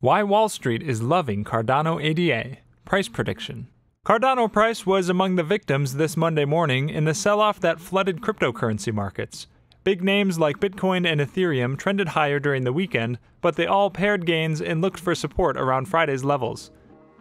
Why Wall Street is loving Cardano ADA. Price prediction. Cardano price was among the victims this Monday morning in the sell off that flooded cryptocurrency markets. Big names like Bitcoin and Ethereum trended higher during the weekend, but they all pared gains and looked for support around Friday's levels.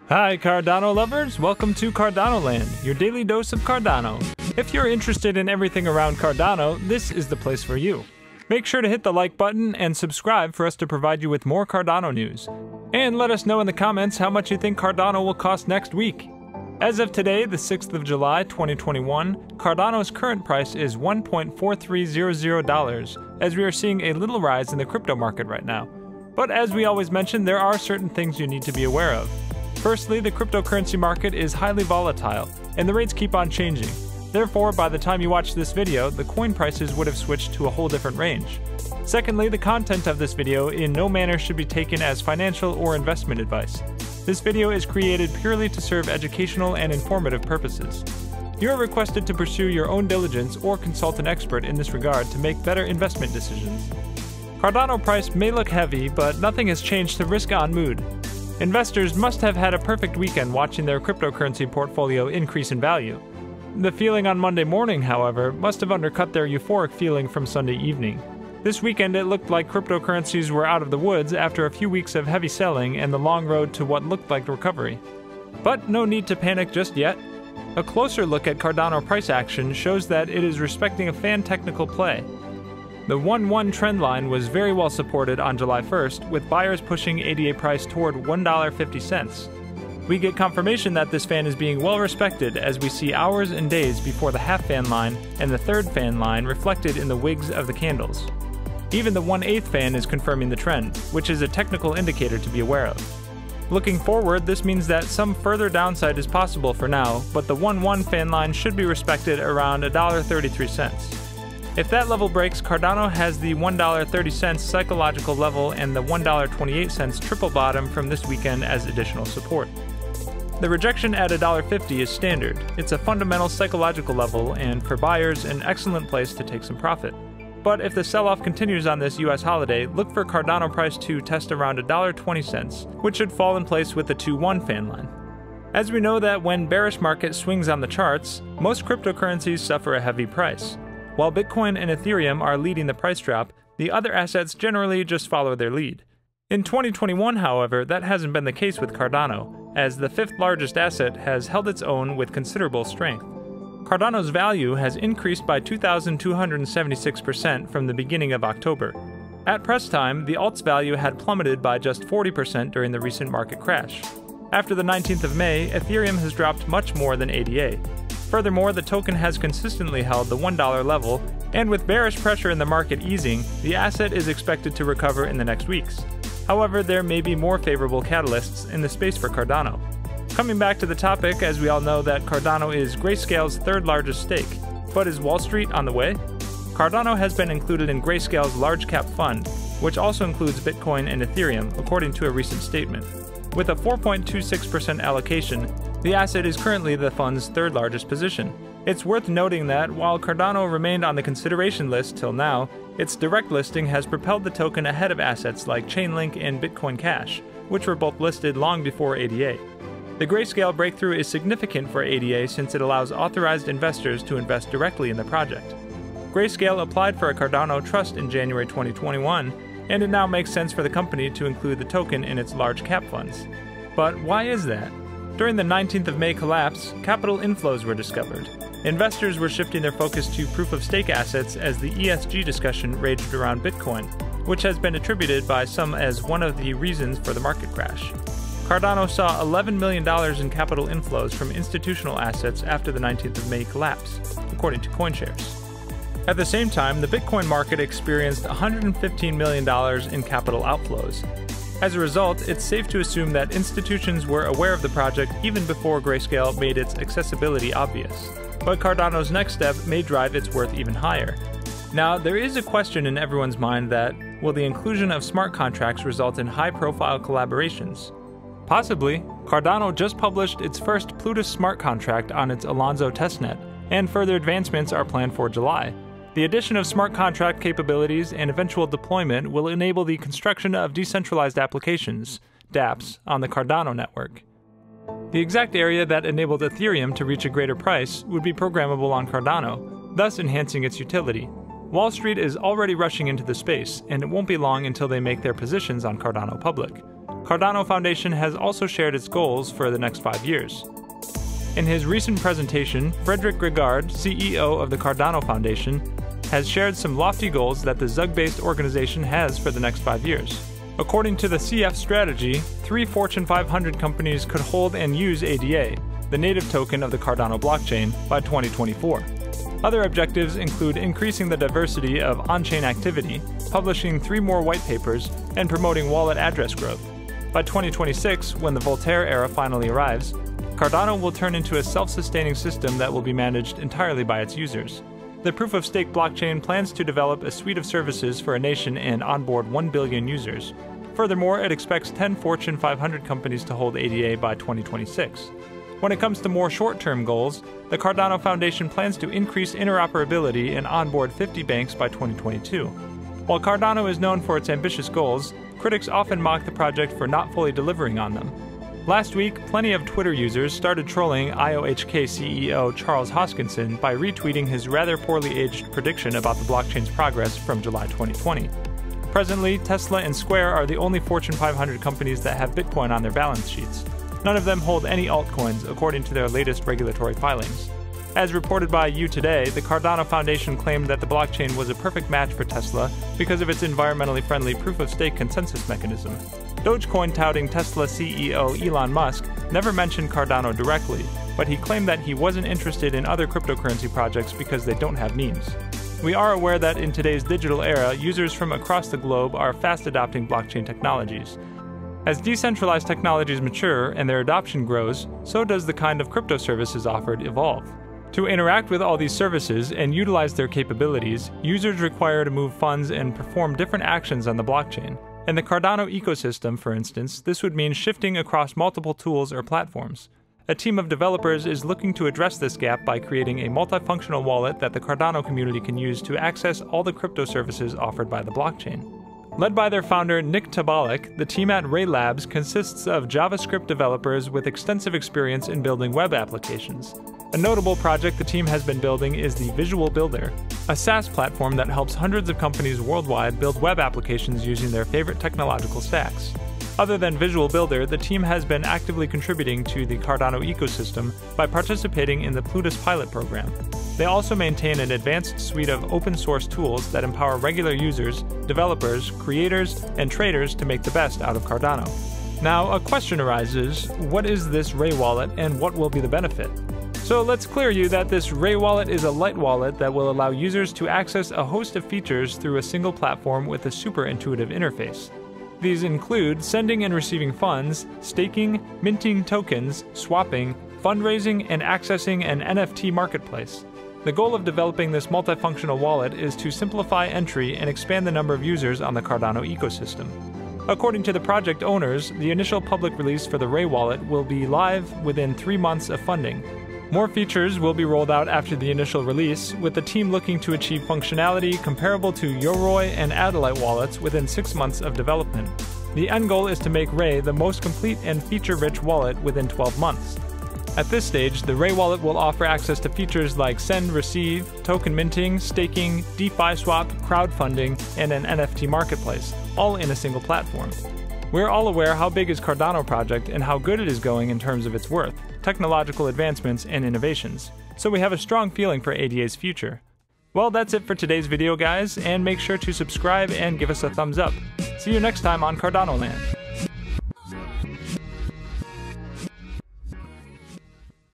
Hi, Cardano lovers! Welcome to Cardano Land, your daily dose of Cardano. If you're interested in everything around Cardano, this is the place for you. Make sure to hit the like button and subscribe for us to provide you with more Cardano news. And let us know in the comments how much you think Cardano will cost next week. As of today, the 6th of July 2021, Cardano's current price is $1.4300, as we are seeing a little rise in the crypto market right now. But as we always mention, there are certain things you need to be aware of. Firstly, the cryptocurrency market is highly volatile, and the rates keep on changing. Therefore, by the time you watch this video, the coin prices would have switched to a whole different range. Secondly, the content of this video in no manner should be taken as financial or investment advice. This video is created purely to serve educational and informative purposes. You are requested to pursue your own diligence or consult an expert in this regard to make better investment decisions. Cardano price may look heavy, but nothing has changed the risk on mood. Investors must have had a perfect weekend watching their cryptocurrency portfolio increase in value. The feeling on Monday morning, however, must have undercut their euphoric feeling from Sunday evening. This weekend, it looked like cryptocurrencies were out of the woods after a few weeks of heavy selling and the long road to what looked like recovery. But no need to panic just yet. A closer look at Cardano price action shows that it is respecting a fan technical play. The 1 1 trend line was very well supported on July 1st, with buyers pushing ADA price toward $1.50. We get confirmation that this fan is being well respected as we see hours and days before the half fan line and the third fan line reflected in the wicks of the candles. Even the 1 8th fan is confirming the trend, which is a technical indicator to be aware of. Looking forward, this means that some further downside is possible for now, but the 1 1 fan line should be respected around $1.33. If that level breaks, Cardano has the $1.30 psychological level and the $1.28 triple bottom from this weekend as additional support. The rejection at $1.50 is standard. It's a fundamental psychological level and, for buyers, an excellent place to take some profit. But if the sell off continues on this US holiday, look for Cardano price to test around $1.20, which should fall in place with the 2 1 fan line. As we know that when bearish market swings on the charts, most cryptocurrencies suffer a heavy price. While Bitcoin and Ethereum are leading the price drop, the other assets generally just follow their lead. In 2021, however, that hasn't been the case with Cardano, as the fifth largest asset has held its own with considerable strength. Cardano's value has increased by 2,276% from the beginning of October. At press time, the alt's value had plummeted by just 40% during the recent market crash. After the 19th of May, Ethereum has dropped much more than ADA. Furthermore, the token has consistently held the $1 level, and with bearish pressure in the market easing, the asset is expected to recover in the next weeks. However, there may be more favorable catalysts in the space for Cardano. Coming back to the topic, as we all know that Cardano is Grayscale's third largest stake, but is Wall Street on the way? Cardano has been included in Grayscale's large cap fund, which also includes Bitcoin and Ethereum, according to a recent statement. With a 4.26% allocation, the asset is currently the fund's third largest position. It's worth noting that while Cardano remained on the consideration list till now, its direct listing has propelled the token ahead of assets like Chainlink and Bitcoin Cash, which were both listed long before ADA. The Grayscale breakthrough is significant for ADA since it allows authorized investors to invest directly in the project. Grayscale applied for a Cardano trust in January 2021, and it now makes sense for the company to include the token in its large cap funds. But why is that? During the 19th of May collapse, capital inflows were discovered, Investors were shifting their focus to proof of stake assets as the ESG discussion raged around Bitcoin, which has been attributed by some as one of the reasons for the market crash. Cardano saw $11 million in capital inflows from institutional assets after the 19th of May collapse, according to CoinShares. At the same time, the Bitcoin market experienced $115 million in capital outflows. As a result, it's safe to assume that institutions were aware of the project even before Grayscale made its accessibility obvious but Cardano's next step may drive its worth even higher. Now, there is a question in everyone's mind that will the inclusion of smart contracts result in high profile collaborations? Possibly. Cardano just published its first Plutus smart contract on its Alonzo testnet, and further advancements are planned for July. The addition of smart contract capabilities and eventual deployment will enable the construction of decentralized applications, dApps, on the Cardano network. The exact area that enabled Ethereum to reach a greater price would be programmable on Cardano, thus enhancing its utility. Wall Street is already rushing into the space, and it won't be long until they make their positions on Cardano public. Cardano Foundation has also shared its goals for the next five years. In his recent presentation, Frederik Gregaard, CEO of the Cardano Foundation, has shared some lofty goals that the Zug based organization has for the next five years. According to the CF strategy, three Fortune 500 companies could hold and use ADA, the native token of the Cardano blockchain, by 2024. Other objectives include increasing the diversity of on chain activity, publishing three more white papers, and promoting wallet address growth. By 2026, when the Voltaire era finally arrives, Cardano will turn into a self sustaining system that will be managed entirely by its users. The proof of stake blockchain plans to develop a suite of services for a nation and onboard 1 billion users. Furthermore, it expects 10 Fortune 500 companies to hold ADA by 2026. When it comes to more short term goals, the Cardano Foundation plans to increase interoperability and onboard 50 banks by 2022. While Cardano is known for its ambitious goals, critics often mock the project for not fully delivering on them. Last week, plenty of Twitter users started trolling IOHK CEO Charles Hoskinson by retweeting his rather poorly aged prediction about the blockchain's progress from July 2020. Presently, Tesla and Square are the only Fortune 500 companies that have Bitcoin on their balance sheets. None of them hold any altcoins, according to their latest regulatory filings. As reported by U.Today, the Cardano Foundation claimed that the blockchain was a perfect match for Tesla because of its environmentally friendly proof of stake consensus mechanism. Dogecoin touting Tesla CEO Elon Musk never mentioned Cardano directly, but he claimed that he wasn't interested in other cryptocurrency projects because they don't have memes. We are aware that in today's digital era, users from across the globe are fast adopting blockchain technologies. As decentralized technologies mature and their adoption grows, so does the kind of crypto services offered evolve. To interact with all these services and utilize their capabilities, users require to move funds and perform different actions on the blockchain. In the Cardano ecosystem, for instance, this would mean shifting across multiple tools or platforms. A team of developers is looking to address this gap by creating a multifunctional wallet that the Cardano community can use to access all the crypto services offered by the blockchain. Led by their founder Nick Tabalik, the team at Ray Labs consists of JavaScript developers with extensive experience in building web applications. A notable project the team has been building is the Visual Builder, a SaaS platform that helps hundreds of companies worldwide build web applications using their favorite technological stacks. Other than Visual Builder, the team has been actively contributing to the Cardano ecosystem by participating in the Plutus pilot program. They also maintain an advanced suite of open source tools that empower regular users, developers, creators, and traders to make the best out of Cardano. Now, a question arises what is this Ray wallet and what will be the benefit? So let's clear you that this Ray wallet is a light wallet that will allow users to access a host of features through a single platform with a super intuitive interface. These include sending and receiving funds, staking, minting tokens, swapping, fundraising, and accessing an NFT marketplace. The goal of developing this multifunctional wallet is to simplify entry and expand the number of users on the Cardano ecosystem. According to the project owners, the initial public release for the Ray wallet will be live within three months of funding, more features will be rolled out after the initial release, with the team looking to achieve functionality comparable to Yoroi and AdaLite wallets within six months of development. The end goal is to make Ray the most complete and feature rich wallet within 12 months. At this stage, the Ray wallet will offer access to features like send, receive, token minting, staking, DeFi swap, crowdfunding, and an NFT marketplace, all in a single platform. We're all aware how big is Cardano project and how good it is going in terms of its worth, technological advancements, and innovations, so we have a strong feeling for ADA's future. Well, that's it for today's video, guys, and make sure to subscribe and give us a thumbs up. See you next time on Cardano Land.